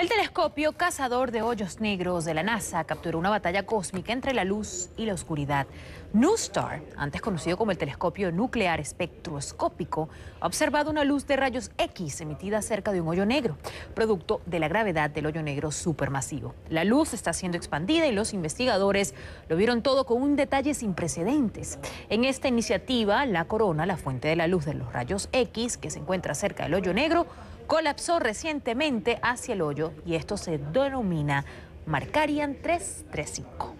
El telescopio cazador de hoyos negros de la NASA capturó una batalla cósmica entre la luz y la oscuridad. NuSTAR, antes conocido como el telescopio nuclear espectroscópico, ha observado una luz de rayos X emitida cerca de un hoyo negro, producto de la gravedad del hoyo negro supermasivo. La luz está siendo expandida y los investigadores lo vieron todo con un detalle sin precedentes. En esta iniciativa, la corona, la fuente de la luz de los rayos X, que se encuentra cerca del hoyo negro, colapsó recientemente hacia el hoyo y esto se denomina Markarian 335.